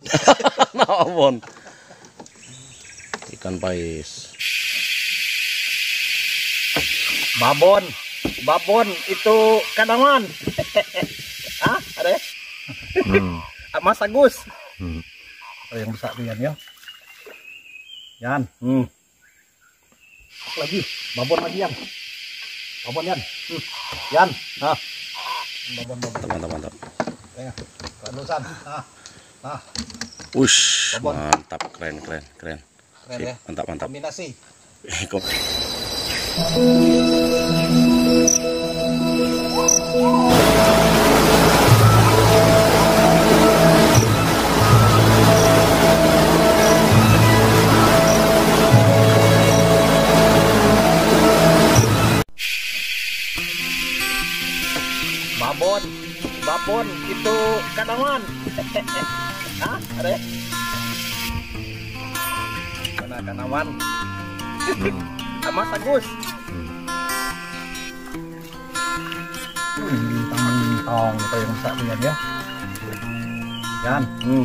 Nawon. Ikan pais. Babon. Babon itu kanaman. Hah? Ada? ya? Hmm. Mas Agus. Hmm. Oh, yang besar tuh Yan ya. Yan. Hmm. Apa lagi? Babon lagi Yan. Babon Yan. Hmm. Yan. Nah. Babon babon. Mantap. Ya. Kehalusan. Nah. Ush, Babon. mantap, keren, keren, keren. Keren Sip, ya. Mantap, mantap. Kombinasi. Kom- Babon. Babon itu kanaman. Hah? Ada? ya? Mana kanaman? Mas Agus. Lintang-lintang apa yang tuh Yan ya. Hmm.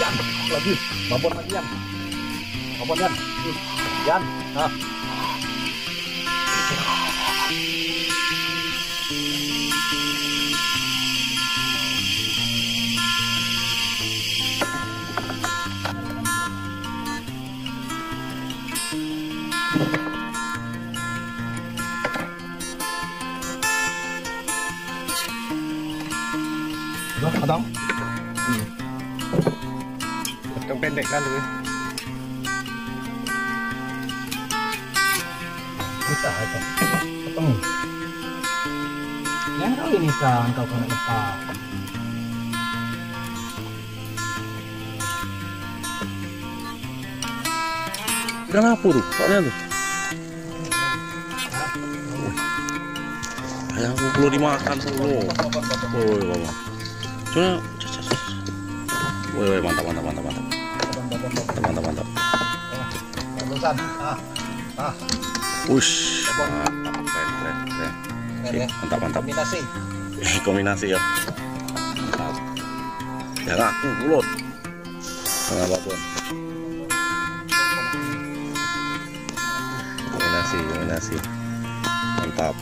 Yan. Lagi. Babon lagi ขอบคุณยันยันนะอาต้องต้องเป็นเด็กด้านนี้ Kita aja. Ketemu. Yang kali ini kan kau kena lepas. Apa tuh? Soalnya tuh. Ayam aku perlu dimakan dulu. Woi, cas, cas. Woi, woi, mantap, mantap, mantap, mantap, mantap, mantap, mantap. Lulusan. Ah. Ah. Ush, mantap, keren, keren, keren. Keren Sip, ya. mantap, mantap. Kombinasi. Kombinasi ya. Mantap. Jangan aku mulut. Tengah babon. Kombinasi, kombinasi. Mantap.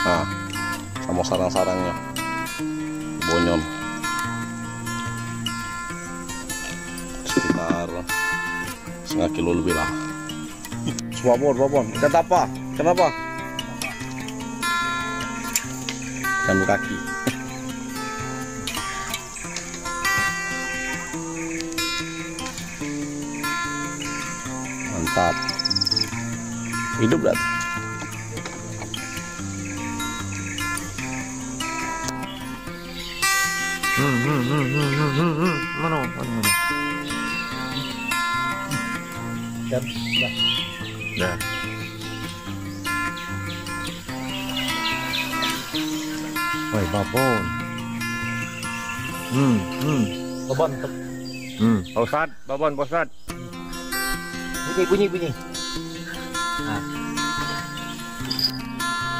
Nah, sama sarang-sarangnya. Bonyon. Sekitar setengah kilo lebih lah. Babon, babon. Ikan apa? Kenapa? Ikan kaki. Mantap. Hidup dah. Hmm, hmm, hmm, hmm, hmm, hmm, hmm. Mana, mana, mana. Dan dah. Dah. Woi, babon. Hmm, hmm, Babon. hmm. Pak Ustad, babon, Pak Ustad. Bunyi bunyi bunyi.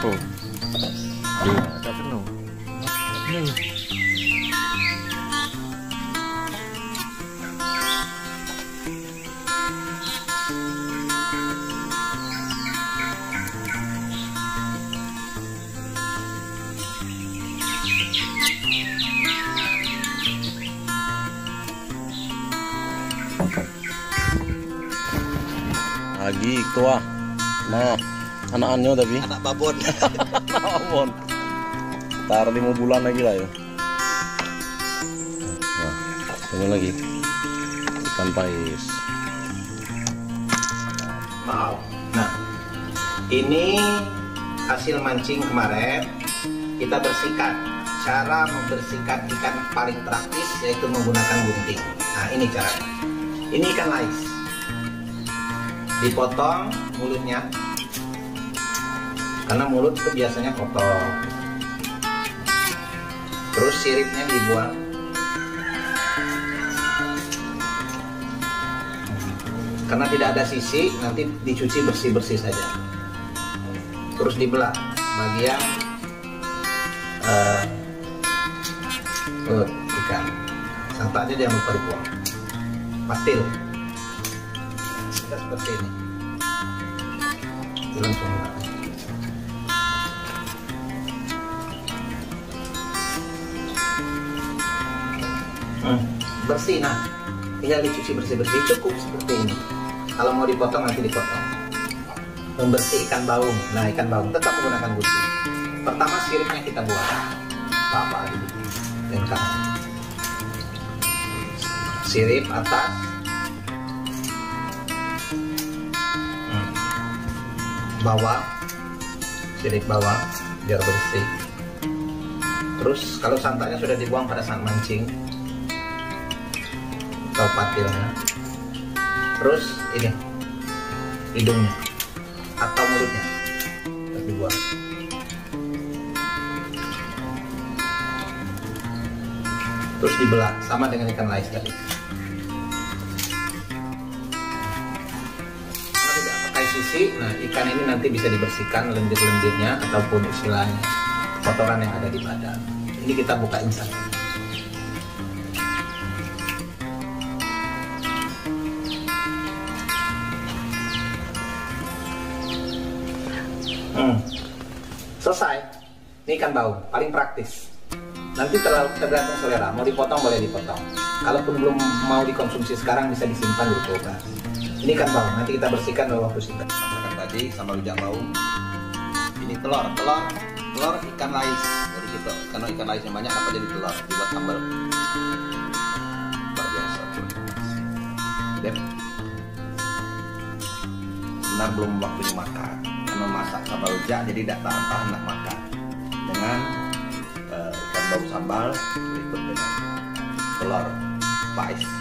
Oh. Dia tak penuh. Lagi tua. Nah, anak-anaknya tapi. Anak babon. Nawon. Tar lima bulan lagi lah ya. Nah, ini lagi ikan pais. Wow. Nah, ini hasil mancing kemarin. Kita bersihkan. Cara membersihkan ikan paling praktis yaitu menggunakan gunting. Nah, ini caranya. Ini ikan lais. Dipotong mulutnya. Karena mulut itu biasanya kotor. Terus siripnya dibuang. karena tidak ada sisi nanti dicuci bersih bersih saja terus dibelah bagian eh uh, ikan santannya jangan lupa dibuang patil kita seperti ini. Langsung. Hmm, bersih nah. Tinggal dicuci bersih bersih cukup seperti ini. Kalau mau dipotong nanti dipotong. Membersih ikan baung nah ikan baung tetap menggunakan gunting pertama siripnya kita buang. Apa apa ini. Dan kanan sirip atas Hmm. bawah. Sirip bawah biar bersih. Terus kalau santannya sudah dibuang pada saat mancing atau patilnya. Terus ini. Hidungnya. Atau mulutnya. Terus dibuang. Terus dibelah sama dengan ikan lais tadi sisi nah ikan ini nanti bisa dibersihkan lendir-lendirnya ataupun istilahnya kotoran yang ada di badan ini kita buka insang Hmm. Selesai. Ini ikan bau, paling praktis. Nanti tergantung selera, mau dipotong boleh dipotong. Kalaupun belum mau dikonsumsi sekarang bisa disimpan di kulkas. Ini bau, nanti kita bersihkan dalam waktu singkat. Makan tadi sambal rujak bau. Ini telur, telur, telur ikan lais dari situ. Karena ikan laisnya banyak, apa jadi telur dibuat sambal. Luar biasa. Dep. Benar belum waktunya makan karena masak sambal rujak jadi tidak tahan-tahan nak makan dengan eh, ikan bau sambal berikut dengan telur pais